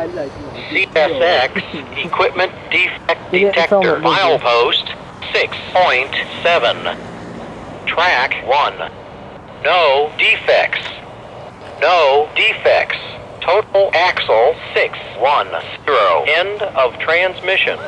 CSX equipment defect detector milepost 6.7. Track 1. No defects. No defects. Total axle 610. End of transmission.